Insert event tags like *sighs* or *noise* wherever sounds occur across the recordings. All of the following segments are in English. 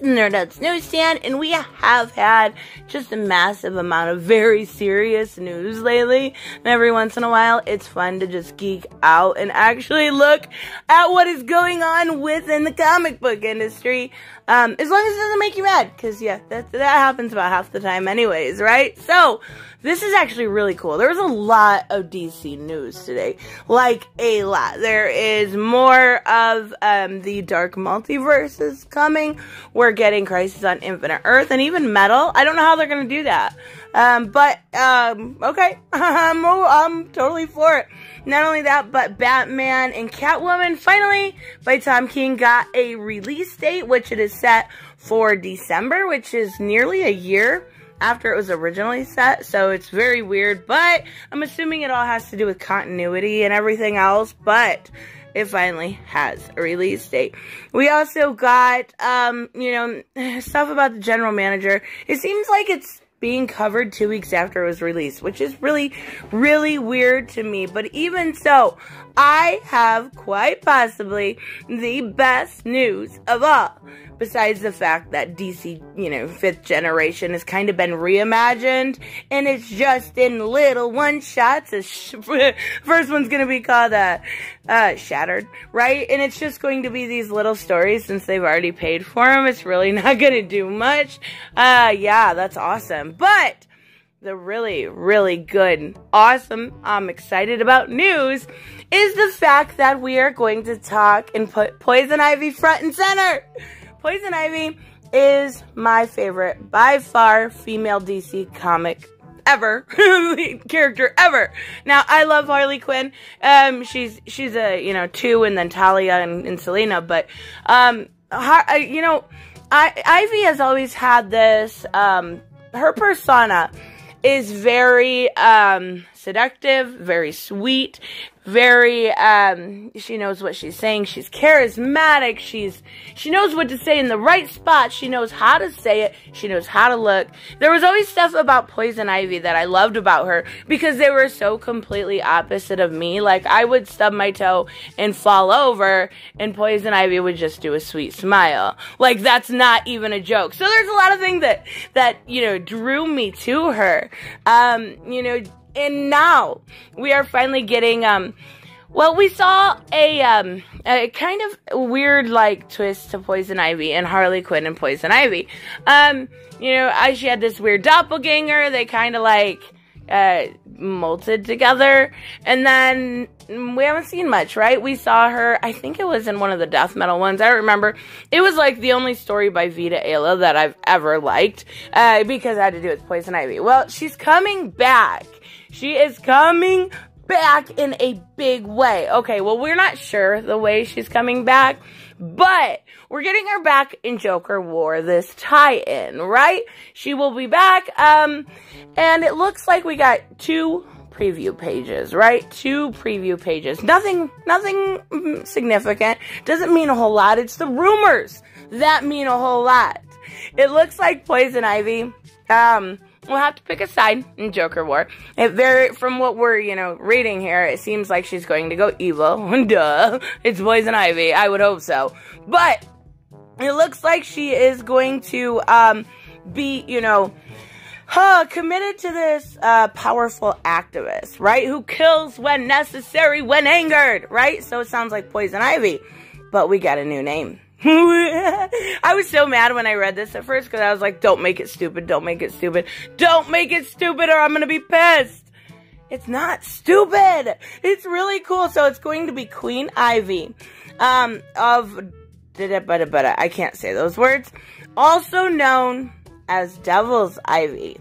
Tristen with Nerdette's Newsstand, and we have had just a massive amount of very serious news lately. And every once in a while, it's fun to just geek out and actually look at what is going on within the comic book industry. Um, as long as it doesn't make you mad, because yeah, that, that happens about half the time anyways, right? So, this is actually really cool. There was a lot of DC news today. Like, a lot. There is more of um, the Dark Multiverse is coming. We're getting Crisis on Infinite Earth and even Metal. I don't know how they're to do that. Um, but, um, okay. *laughs* I'm, I'm totally for it. Not only that, but Batman and Catwoman finally by Tom King got a release date, which it is set for December, which is nearly a year after it was originally set, so it's very weird, but I'm assuming it all has to do with continuity and everything else, but it finally has a release date. We also got, um, you know, *sighs* stuff about the general manager. It seems like it's being covered two weeks after it was released, which is really, really weird to me. But even so, I have quite possibly the best news of all. Besides the fact that DC, you know, fifth generation has kind of been reimagined, and it's just in little one shots. *laughs* First one's gonna be called uh, uh, Shattered, right? And it's just going to be these little stories since they've already paid for them. It's really *laughs* not gonna do much. Uh, yeah, that's awesome. But the really, really good, awesome, I'm excited about news is the fact that we are going to talk and put Poison Ivy front and center. Poison Ivy is my favorite, by far, female DC comic ever *laughs* character ever. Now I love Harley Quinn. Um, she's she's a you know two, and then Talia and, and Selina. But um, uh, you know, I, Ivy has always had this. Um, her persona is very um seductive, very sweet, very um she knows what she's saying. She's charismatic. She's she knows what to say in the right spot. She knows how to say it. She knows how to look. There was always stuff about poison ivy that i loved about her because they were so completely opposite of me. Like i would stub my toe and fall over and poison ivy would just do a sweet smile. Like that's not even a joke. So there's a lot of things that that you know drew me to her. Um you know and now we are finally getting um well, we saw a um a kind of weird like twist to Poison Ivy and Harley Quinn and Poison Ivy. Um, you know, I, she had this weird doppelganger. They kind of like uh molded together, and then we haven't seen much, right? We saw her. I think it was in one of the death metal ones. I remember. It was like the only story by Vita Ayala that I've ever liked uh, because it had to do with Poison Ivy. Well, she's coming back she is coming back in a big way. Okay, well, we're not sure the way she's coming back, but we're getting her back in Joker War, this tie-in, right? She will be back, um, and it looks like we got two preview pages, right? Two preview pages. Nothing, nothing significant. Doesn't mean a whole lot. It's the rumors that mean a whole lot. It looks like Poison Ivy, um, we'll have to pick a side in Joker War. It very from what we're you know reading here, it seems like she's going to go evil. *laughs* Duh, it's Poison Ivy. I would hope so, but it looks like she is going to um, be you know. Huh, committed to this uh, powerful activist, right? Who kills when necessary, when angered, right? So it sounds like Poison Ivy, but we got a new name. *laughs* I was so mad when I read this at first because I was like, don't make it stupid, don't make it stupid, don't make it stupid or I'm gonna be pissed. It's not stupid. It's really cool. So it's going to be Queen Ivy, um, of, I can't say those words, also known as Devil's Ivy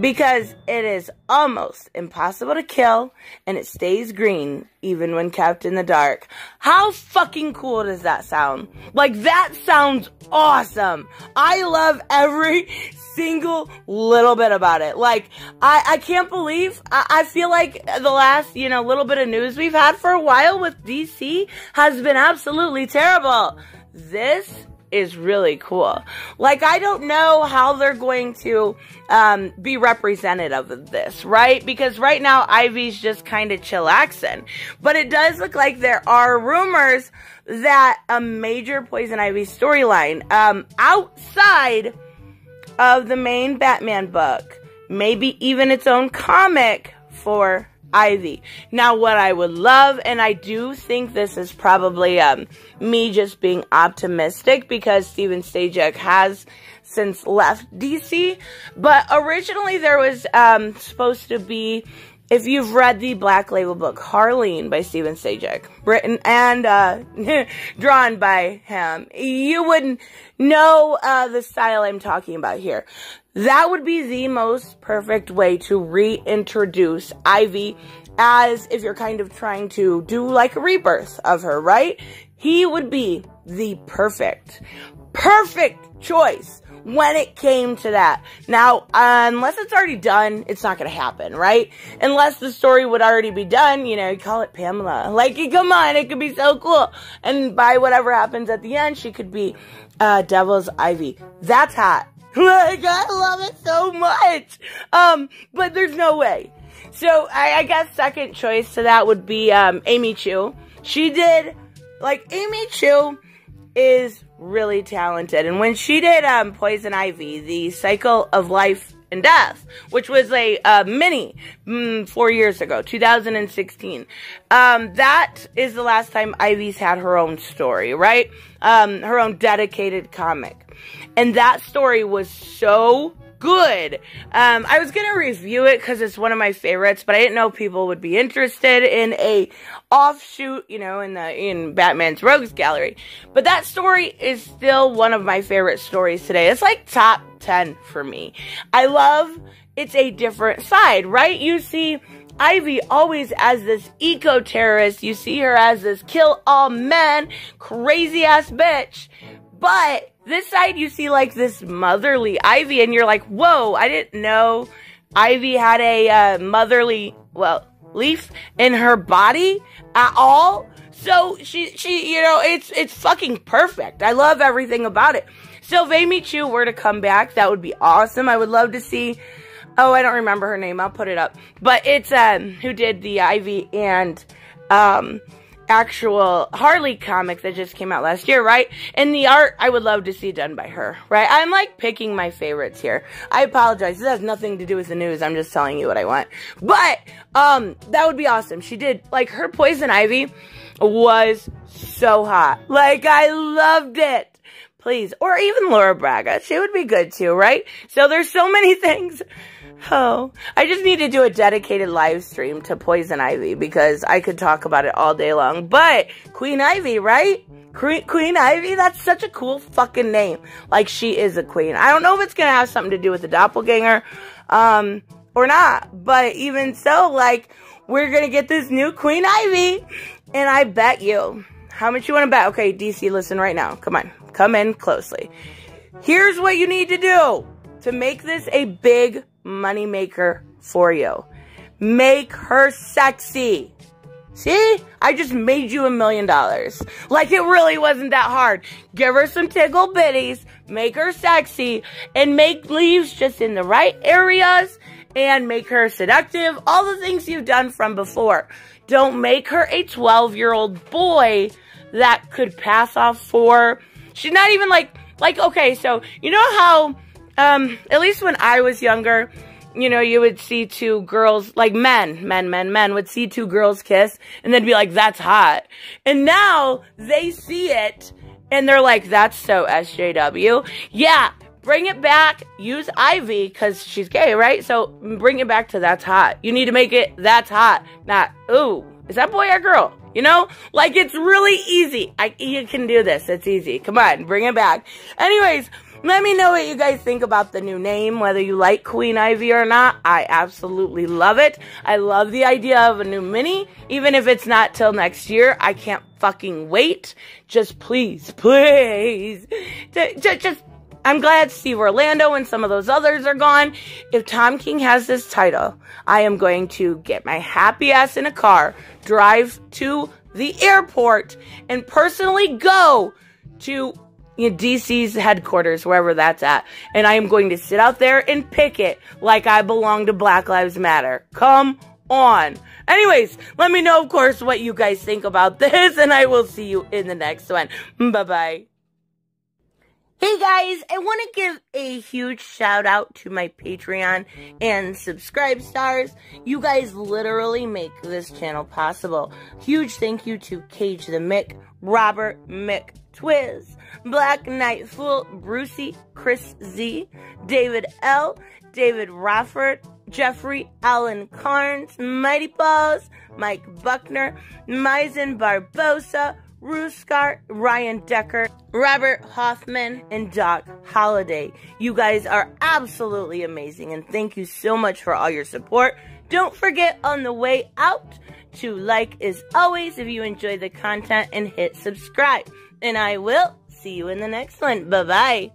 because it is almost impossible to kill and it stays green even when kept in the dark. How fucking cool does that sound? Like that sounds awesome. I love every single little bit about it. Like, I, I can't believe, I, I feel like the last, you know, little bit of news we've had for a while with DC has been absolutely terrible. This is really cool. Like, I don't know how they're going to um, be representative of this, right? Because right now, Ivy's just kind of chillaxing. But it does look like there are rumors that a major Poison Ivy storyline um, outside of the main Batman book, maybe even its own comic for Ivy. Now, what I would love, and I do think this is probably um, me just being optimistic because Steven Sejic has since left DC, but originally there was um, supposed to be if you've read the Black Label book, Harleen by Steven Sejic, written and uh, *laughs* drawn by him, you wouldn't know uh, the style I'm talking about here. That would be the most perfect way to reintroduce Ivy as if you're kind of trying to do like a rebirth of her, right? He would be the perfect, perfect choice when it came to that. Now, unless it's already done, it's not going to happen, right? Unless the story would already be done, you know, you call it Pamela. Like, come on, it could be so cool. And by whatever happens at the end, she could be uh, Devil's Ivy. That's hot. *laughs* Like, I love it so much. Um, but there's no way. So, I, I guess second choice to that would be um, Amy Chu. She did, like, Amy Chu is really talented. And when she did um, Poison Ivy, the cycle of life and death, which was a uh, mini mm, four years ago, 2016. Um, that is the last time Ivy's had her own story, right? Um, her own dedicated comic. And that story was so good. Um, I was gonna review it because it's one of my favorites, but I didn't know people would be interested in a offshoot, you know, in the in Batman's Rogues Gallery. But that story is still one of my favorite stories today. It's like top ten for me. I love it's a different side, right? You see. Ivy always as this eco terrorist. You see her as this kill all men, crazy ass bitch. But this side, you see like this motherly Ivy, and you're like, whoa, I didn't know Ivy had a uh, motherly, well, leaf in her body at all. So she, she, you know, it's, it's fucking perfect. I love everything about it. So if Amy Chu were to come back, that would be awesome. I would love to see, oh, I don't remember her name. I'll put it up. But it's, um, who did the Ivy and, um, actual Harley comic that just came out last year, right? And the art I would love to see done by her, right? I'm like picking my favorites here. I apologize. This has nothing to do with the news. I'm just telling you what I want. But um that would be awesome. She did like her Poison Ivy was so hot. Like I loved it. Please. Or even Laura Braga. She would be good too, right? So there's so many *laughs* things Oh, I just need to do a dedicated live stream to Poison Ivy because I could talk about it all day long. But Queen Ivy, right? Queen, queen Ivy, that's such a cool fucking name. Like she is a queen. I don't know if it's gonna have something to do with the doppelganger, um, or not. But even so, like we're gonna get this new Queen Ivy, and I bet you how much you want to bet. Okay, DC, listen right now. Come on, come in closely. Here's what you need to do to make this a big moneymaker for you. Make her sexy. See? I just made you a million dollars. Like it really wasn't that hard. Give her some tickle bitties, make her sexy, and make leaves just in the right areas and make her seductive. All the things you've done from before. Don't make her a 12 year old boy that could pass off for. She's not even like, like, okay, so you know how um, at least when I was younger, you know, you would see two girls, like men, men, men, men would see two girls kiss and then be like, that's hot. And now they see it and they're like, that's so SJW. Yeah, bring it back. Use Ivy because she's gay, right? So bring it back to that's hot. You need to make it that's hot, not, ooh, is that boy or girl? You know, like it's really easy. I, you can do this. It's easy. Come on, bring it back. Anyways, let me know what you guys think about the new name, whether you like Queen Ivy or not. I absolutely love it. I love the idea of a new mini, even if it's not till next year. I can't fucking wait. Just please, please, *laughs* just, just I'm glad Steve Orlando and some of those others are gone. If Tom King has this title, I am going to get my happy ass in a car, drive to the airport, and personally go to you know, DC's headquarters, wherever that's at. And I am going to sit out there and pick it like I belong to Black Lives Matter. Come on. Anyways, let me know, of course, what you guys think about *laughs* this, and I will see you in the next one. Bye bye. Hey guys, I want to give a huge shout out to my Patreon and subscribe stars. You guys literally make this channel possible. Huge thank you to Cage the Mick, Robert Mick Twiz, Black Knight Fool, Brucey, Chris Z, David L, David Rafford, Jeffrey Allen Carnes, Mighty Balls, Mike Buckner, Maizen Barbosa, Ruskart, Ryan Decker, Robert Hoffman, and Doc Holliday. You guys are absolutely amazing, and thank you so much for all your support. Don't forget on the way out to like as always if you enjoy the content and hit subscribe. And I will see you in the next one. Bye bye.